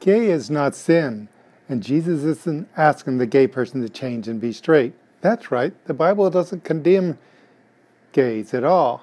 Gay is not sin, and Jesus isn't asking the gay person to change and be straight. That's right, the Bible doesn't condemn gays at all.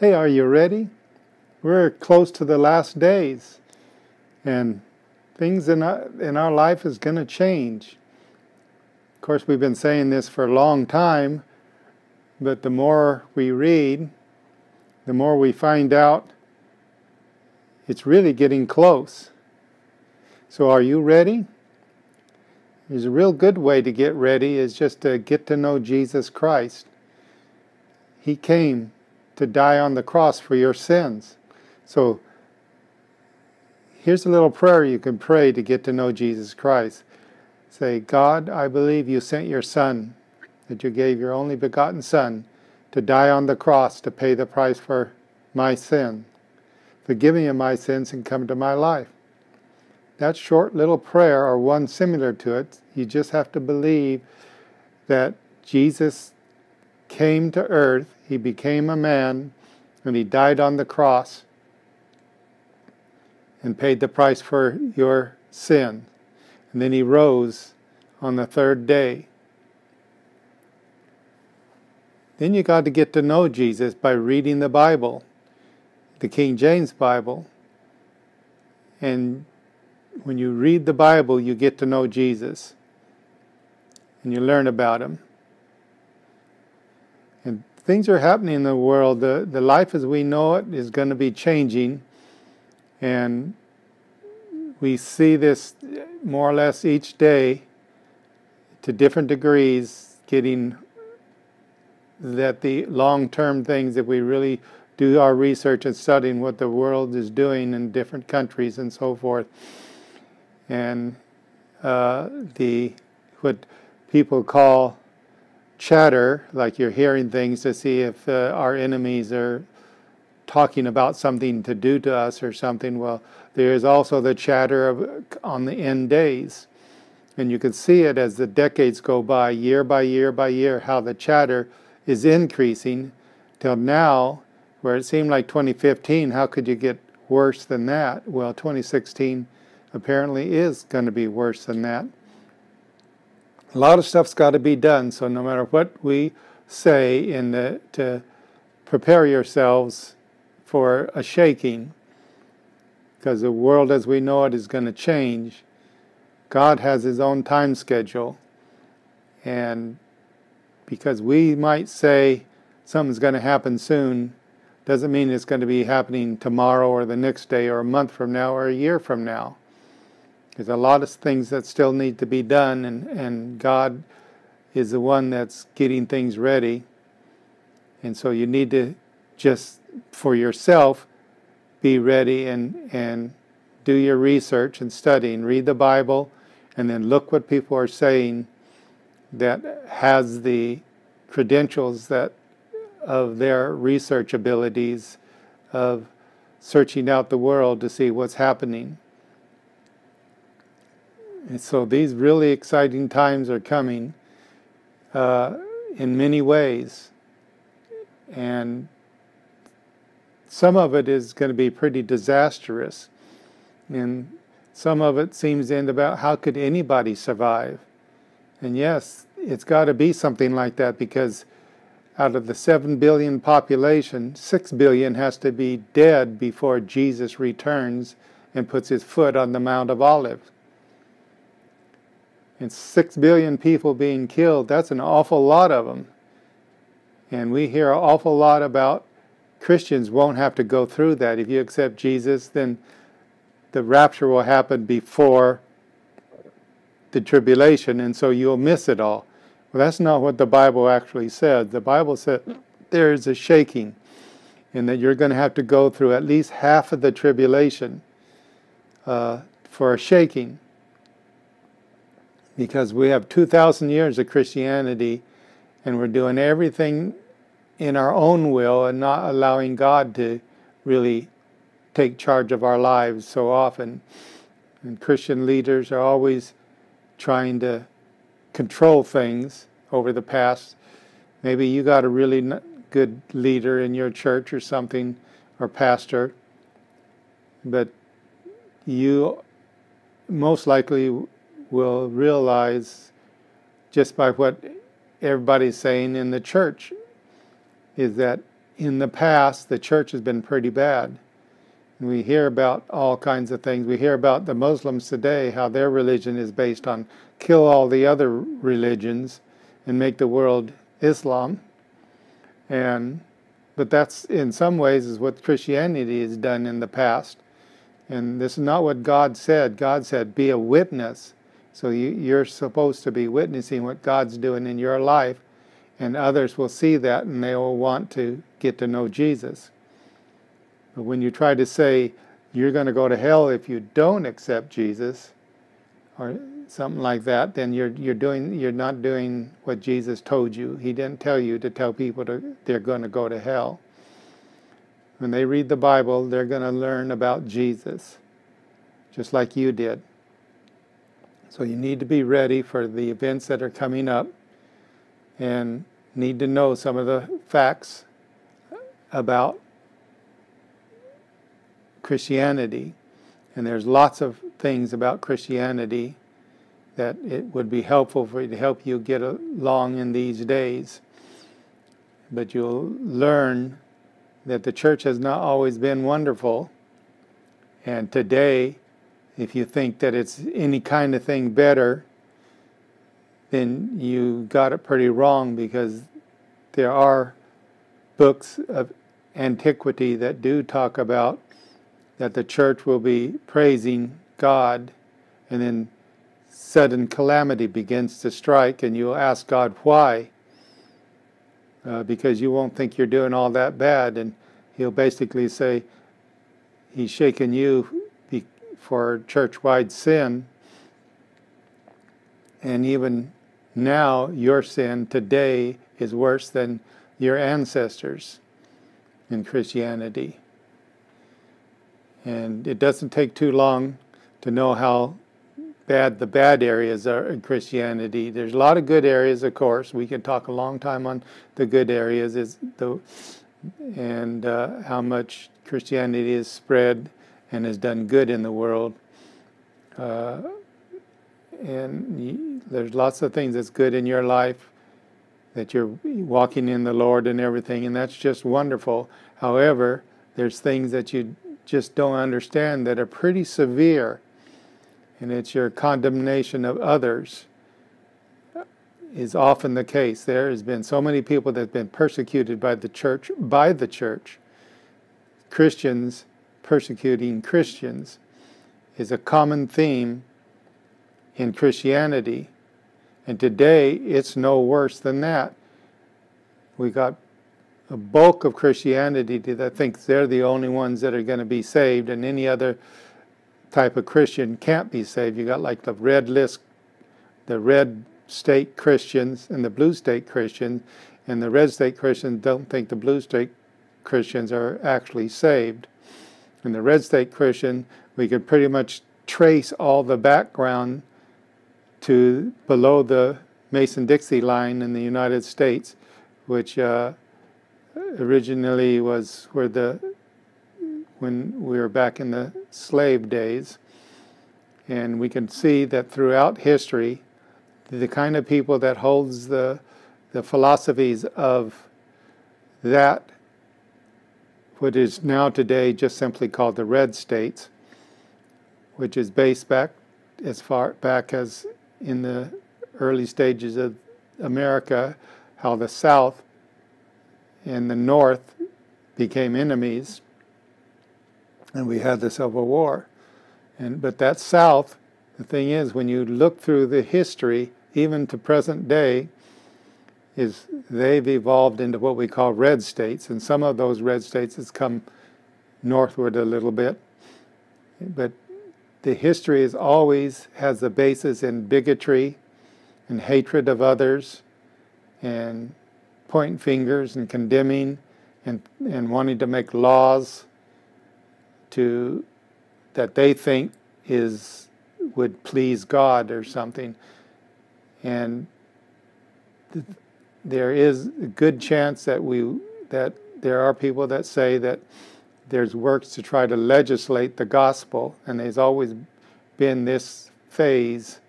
Hey, are you ready? We're close to the last days, and things in our, in our life is going to change. Of course, we've been saying this for a long time, but the more we read, the more we find out it's really getting close. So, are you ready? There's a real good way to get ready is just to get to know Jesus Christ. He came to die on the cross for your sins. So, here's a little prayer you can pray to get to know Jesus Christ. Say, God, I believe you sent your Son, that you gave your only begotten Son to die on the cross to pay the price for my sin. Forgive me of my sins and come to my life. That short little prayer, or one similar to it, you just have to believe that Jesus came to earth, he became a man, and he died on the cross and paid the price for your sin. And then he rose on the third day. Then you got to get to know Jesus by reading the Bible, the King James Bible. And when you read the Bible, you get to know Jesus and you learn about him. And things are happening in the world. The, the life as we know it is going to be changing. And we see this more or less each day to different degrees, getting that the long term things that we really do our research and studying what the world is doing in different countries and so forth. And uh, the what people call chatter, like you're hearing things to see if uh, our enemies are talking about something to do to us or something. Well, there is also the chatter of, on the end days. And you can see it as the decades go by, year by year by year, how the chatter is increasing till now, where it seemed like 2015, how could you get worse than that? Well, 2016 apparently is going to be worse than that. A lot of stuff's got to be done, so no matter what we say in the, to prepare yourselves for a shaking, because the world as we know it is going to change. God has His own time schedule, and because we might say something's going to happen soon, doesn't mean it's going to be happening tomorrow or the next day or a month from now or a year from now. There's a lot of things that still need to be done, and, and God is the one that's getting things ready. And so you need to just, for yourself, be ready and, and do your research and study and read the Bible, and then look what people are saying that has the credentials that of their research abilities of searching out the world to see what's happening. And so these really exciting times are coming uh, in many ways. And some of it is going to be pretty disastrous. And some of it seems end about how could anybody survive? And yes, it's got to be something like that because out of the 7 billion population, 6 billion has to be dead before Jesus returns and puts his foot on the Mount of Olives and six billion people being killed, that's an awful lot of them. And we hear an awful lot about Christians won't have to go through that. If you accept Jesus, then the rapture will happen before the tribulation, and so you'll miss it all. Well, that's not what the Bible actually said. The Bible said there is a shaking, and that you're going to have to go through at least half of the tribulation uh, for a shaking because we have 2,000 years of Christianity and we're doing everything in our own will and not allowing God to really take charge of our lives so often. And Christian leaders are always trying to control things over the past. Maybe you got a really good leader in your church or something, or pastor, but you most likely will realize just by what everybody's saying in the church is that in the past the church has been pretty bad. And we hear about all kinds of things. We hear about the Muslims today, how their religion is based on kill all the other religions and make the world Islam. And but that's in some ways is what Christianity has done in the past. And this is not what God said. God said, be a witness. So you, you're supposed to be witnessing what God's doing in your life, and others will see that and they will want to get to know Jesus. But when you try to say you're going to go to hell if you don't accept Jesus, or something like that, then you're you're doing you're not doing what Jesus told you. He didn't tell you to tell people to, they're going to go to hell. When they read the Bible, they're going to learn about Jesus, just like you did. So you need to be ready for the events that are coming up, and need to know some of the facts about Christianity. And there's lots of things about Christianity that it would be helpful for you to help you get along in these days. But you'll learn that the church has not always been wonderful. And today, if you think that it's any kind of thing better, then you got it pretty wrong because there are books of antiquity that do talk about that the church will be praising God and then sudden calamity begins to strike, and you'll ask God why, uh, because you won't think you're doing all that bad, and He'll basically say He's shaken you for church-wide sin, and even now your sin today is worse than your ancestors in Christianity. And it doesn't take too long to know how bad the bad areas are in Christianity. There's a lot of good areas, of course. We could talk a long time on the good areas, is the and uh, how much Christianity is spread and has done good in the world. Uh, and there's lots of things that's good in your life that you're walking in the Lord and everything, and that's just wonderful. However, there's things that you just don't understand that are pretty severe and it's your condemnation of others is often the case. There has been so many people that have been persecuted by the church, by the church. Christians persecuting Christians is a common theme in Christianity. And today it's no worse than that. We got a bulk of Christianity that thinks they're the only ones that are going to be saved, and any other type of Christian can't be saved. You got like the red list, the red state Christians and the blue state Christians, and the red state Christians don't think the blue state Christians are actually saved. In the red state Christian, we could pretty much trace all the background to below the Mason Dixie line in the United States, which uh, originally was where the when we were back in the slave days. And we can see that throughout history, the kind of people that holds the, the philosophies of that, what is now today just simply called the red states, which is based back as far back as in the early stages of America, how the South and the North became enemies and we had the Civil War. And but that South, the thing is, when you look through the history, even to present day, is they've evolved into what we call red states, and some of those red states has come northward a little bit. But the history is always has a basis in bigotry and hatred of others and pointing fingers and condemning and, and wanting to make laws to that they think is would please God or something, and there is a good chance that we that there are people that say that there's works to try to legislate the gospel, and there's always been this phase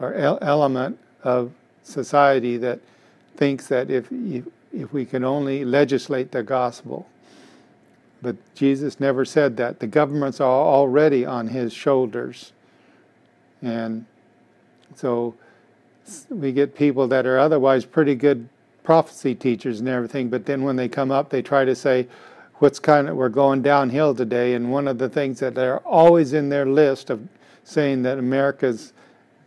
or element of society that thinks that if, if, we can only legislate the gospel, but Jesus never said that. The governments are already on his shoulders. And so we get people that are otherwise pretty good prophecy teachers and everything, but then when they come up, they try to say, what's kind of, we're going downhill today. And one of the things that they're always in their list of saying that America's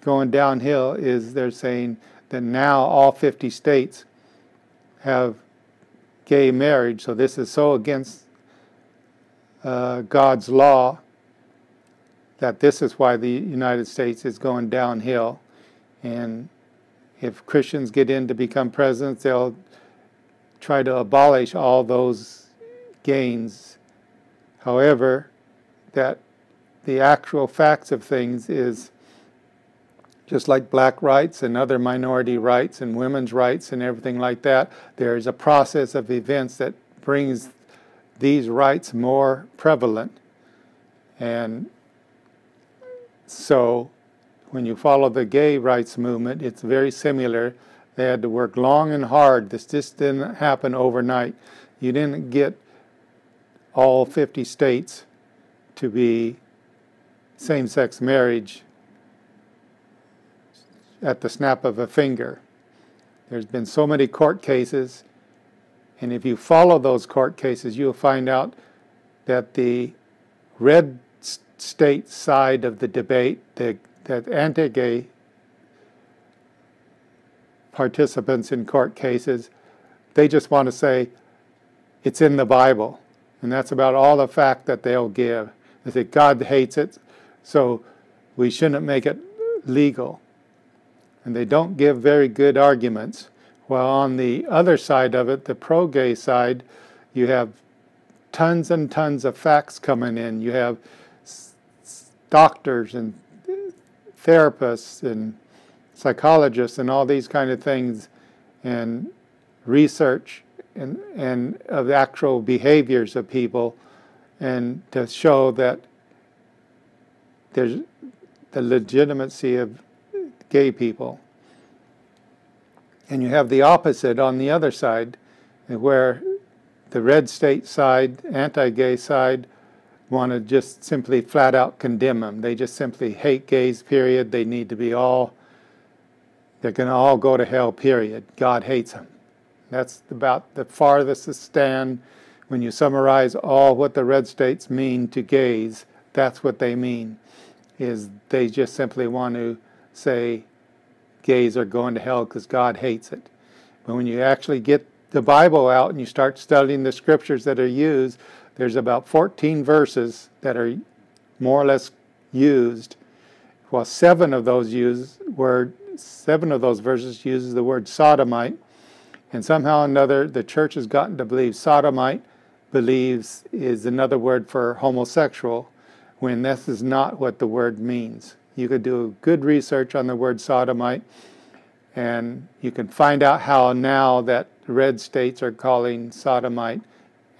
going downhill is they're saying that now all 50 states have gay marriage. So this is so against uh, God's law that this is why the United States is going downhill. And if Christians get in to become presidents, they'll try to abolish all those gains. However, that the actual facts of things is just like black rights and other minority rights and women's rights and everything like that, there is a process of events that brings these rights more prevalent. And so when you follow the gay rights movement, it's very similar. They had to work long and hard. This just didn't happen overnight. You didn't get all 50 states to be same sex marriage at the snap of a finger. There's been so many court cases, and if you follow those court cases, you'll find out that the red state side of the debate, the that anti-gay participants in court cases, they just want to say it's in the Bible, and that's about all the fact that they'll give. They say God hates it, so we shouldn't make it legal and they don't give very good arguments. While on the other side of it, the pro gay side, you have tons and tons of facts coming in. You have doctors and therapists and psychologists and all these kind of things and research and, and of actual behaviors of people and to show that there's the legitimacy of gay people. And you have the opposite on the other side, where the red state side, anti gay side, want to just simply flat out condemn them. They just simply hate gays, period. They need to be all, they're going to all go to hell, period. God hates them. That's about the farthest stand when you summarize all what the red states mean to gays. That's what they mean, is they just simply want to say gays are going to hell because God hates it. But when you actually get the Bible out and you start studying the scriptures that are used, there's about 14 verses that are more or less used. Well, seven of those use word seven of those verses uses the word sodomite, and somehow or another the church has gotten to believe sodomite believes is another word for homosexual, when this is not what the word means. You could do good research on the word sodomite, and you can find out how now that red states are calling sodomite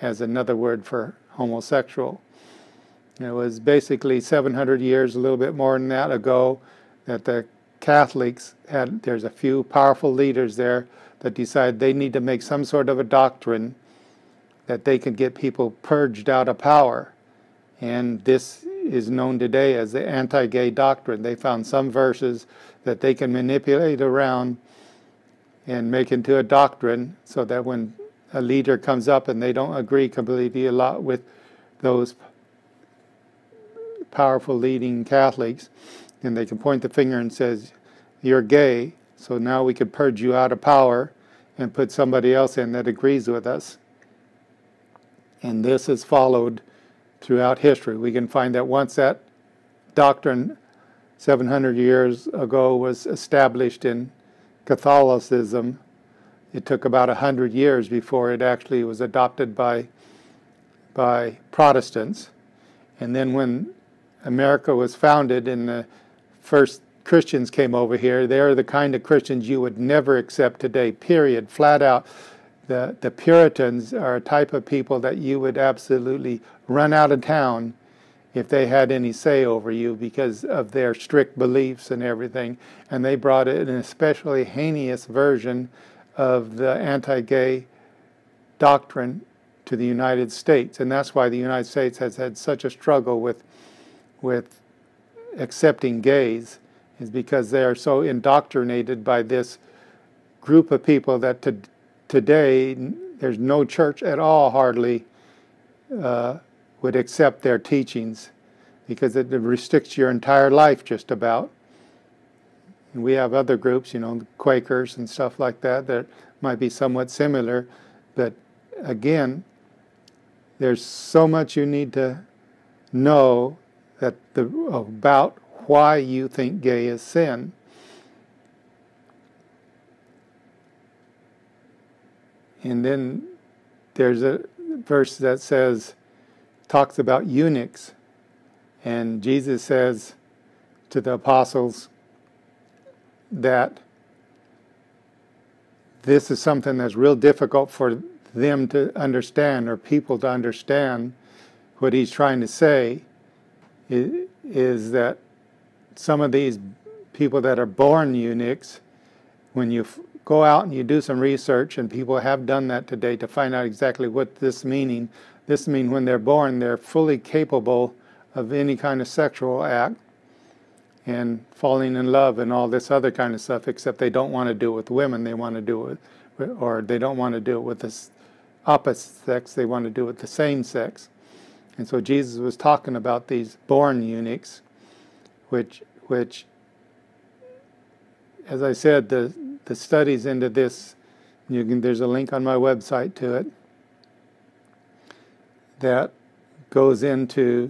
as another word for homosexual. It was basically 700 years, a little bit more than that ago, that the Catholics had, there's a few powerful leaders there that decided they need to make some sort of a doctrine that they can get people purged out of power. And this is known today as the anti gay doctrine. They found some verses that they can manipulate around and make into a doctrine so that when a leader comes up and they don't agree completely a lot with those powerful leading Catholics, then they can point the finger and says, "You're gay, so now we can purge you out of power and put somebody else in that agrees with us." And this is followed throughout history. We can find that once that doctrine 700 years ago was established in Catholicism, it took about 100 years before it actually was adopted by, by Protestants. And then when America was founded and the first Christians came over here, they're the kind of Christians you would never accept today, period, flat out the, the Puritans are a type of people that you would absolutely run out of town if they had any say over you because of their strict beliefs and everything. And they brought an especially heinous version of the anti gay doctrine to the United States. And that's why the United States has had such a struggle with, with accepting gays, is because they are so indoctrinated by this group of people that to, today there's no church at all hardly uh, would accept their teachings because it restricts your entire life just about. And we have other groups, you know, Quakers and stuff like that, that might be somewhat similar. But again, there's so much you need to know that the, about why you think gay is sin. And then there's a verse that says, talks about eunuchs. And Jesus says to the apostles that this is something that's real difficult for them to understand or people to understand. What he's trying to say is, that some of these people that are born eunuchs, when you go out and you do some research, and people have done that today to find out exactly what this meaning. This means when they're born, they're fully capable of any kind of sexual act and falling in love and all this other kind of stuff, except they don't want to do it with women. They want to do it, with, or they don't want to do it with the opposite sex. They want to do it with the same sex. And so Jesus was talking about these born eunuchs, which, which, as I said, the the studies into this. You can, there's a link on my website to it that goes into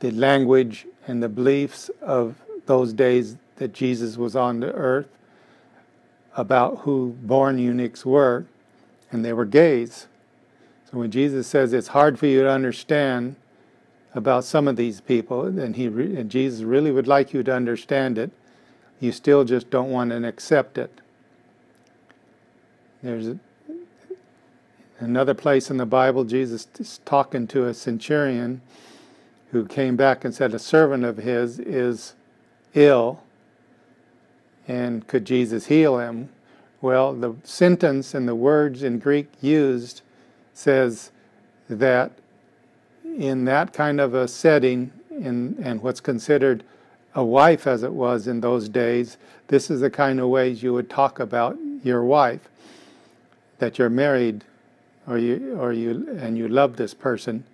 the language and the beliefs of those days that Jesus was on the earth about who born eunuchs were, and they were gays. So when Jesus says it's hard for you to understand about some of these people, and he and Jesus really would like you to understand it, you still just don't want to accept it. There's a, another place in the Bible, Jesus is talking to a centurion who came back and said a servant of his is ill and could Jesus heal him? Well, the sentence and the words in Greek used says that in that kind of a setting, in, and what's considered a wife as it was in those days, this is the kind of ways you would talk about your wife that you're married or you or you and you love this person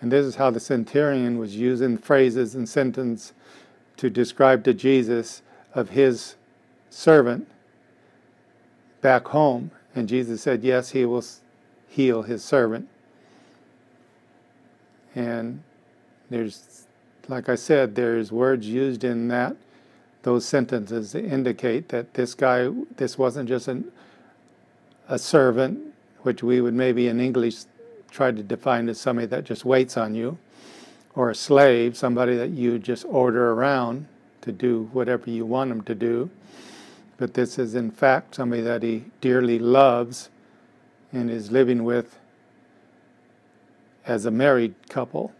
and this is how the centurion was using phrases and sentences to describe to Jesus of his servant back home. And Jesus said yes he will heal his servant. And there's like I said there's words used in that those sentences indicate that this guy this wasn't just an a servant, which we would maybe in English try to define as somebody that just waits on you, or a slave, somebody that you just order around to do whatever you want them to do. But this is, in fact, somebody that he dearly loves and is living with as a married couple.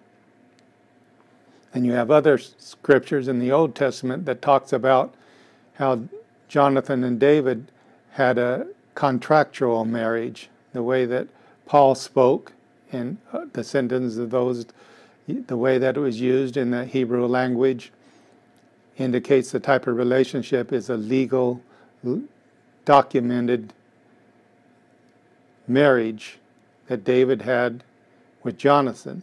And you have other scriptures in the Old Testament that talks about how Jonathan and David had a contractual marriage, the way that Paul spoke in uh, the sentence of those, the way that it was used in the Hebrew language indicates the type of relationship is a legal, documented marriage that David had with Jonathan.